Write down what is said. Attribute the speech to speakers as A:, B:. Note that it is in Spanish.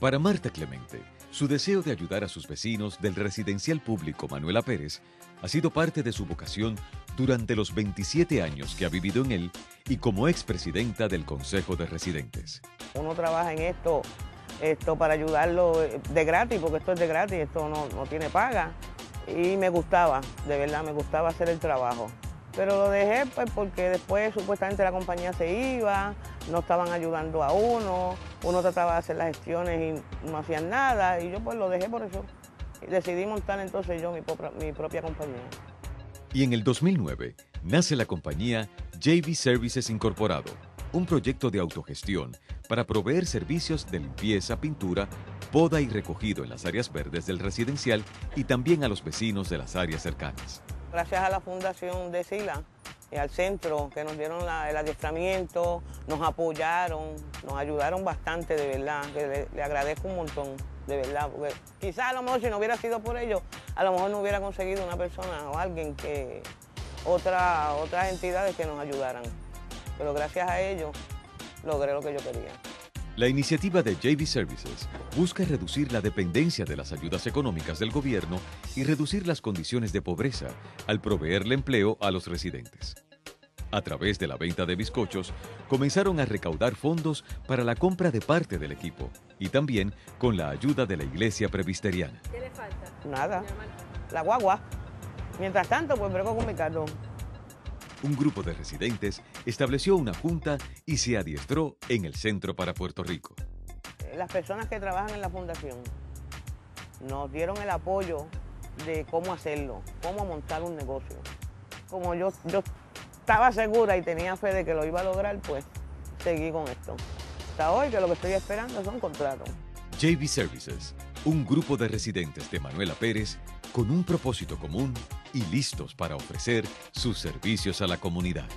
A: Para Marta Clemente, su deseo de ayudar a sus vecinos del residencial público Manuela Pérez ha sido parte de su vocación durante los 27 años que ha vivido en él y como expresidenta del Consejo de Residentes.
B: Uno trabaja en esto, esto para ayudarlo de gratis, porque esto es de gratis, esto no, no tiene paga. Y me gustaba, de verdad, me gustaba hacer el trabajo. Pero lo dejé pues porque después supuestamente la compañía se iba, no estaban ayudando a uno, uno trataba de hacer las gestiones y no hacían nada y yo pues lo dejé por eso. Y decidí montar entonces yo mi, mi propia compañía.
A: Y en el 2009 nace la compañía JV Services Incorporado, un proyecto de autogestión para proveer servicios de limpieza, pintura, poda y recogido en las áreas verdes del residencial y también a los vecinos de las áreas cercanas
B: gracias a la fundación de Sila y al centro que nos dieron el adiestramiento, nos apoyaron, nos ayudaron bastante, de verdad, que le, agradezco un montón, de verdad, porque quizás a lo mejor si no hubiera sido por ellos, a lo mejor no hubiera conseguido una persona o alguien que, otra, otras entidades que nos ayudaran. Pero gracias a ellos logré lo que yo quería.
A: La iniciativa de JV Services busca reducir la dependencia de las ayudas económicas del gobierno y reducir las condiciones de pobreza al proveerle empleo a los residentes. A través de la venta de bizcochos, comenzaron a recaudar fondos para la compra de parte del equipo y también con la ayuda de la iglesia presbiteriana.
B: ¿Qué le falta? Nada. La guagua. Mientras tanto, pues brego con mi carro
A: un grupo de residentes estableció una junta y se adiestró en el Centro para Puerto Rico.
B: Las personas que trabajan en la fundación nos dieron el apoyo de cómo hacerlo, cómo montar un negocio. Como yo, yo estaba segura y tenía fe de que lo iba a lograr, pues seguí con esto. Hasta hoy que lo que estoy esperando son contratos.
A: JV Services, un grupo de residentes de Manuela Pérez con un propósito común y listos para ofrecer sus servicios a la comunidad.